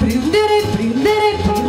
Prendere, prendere, prendere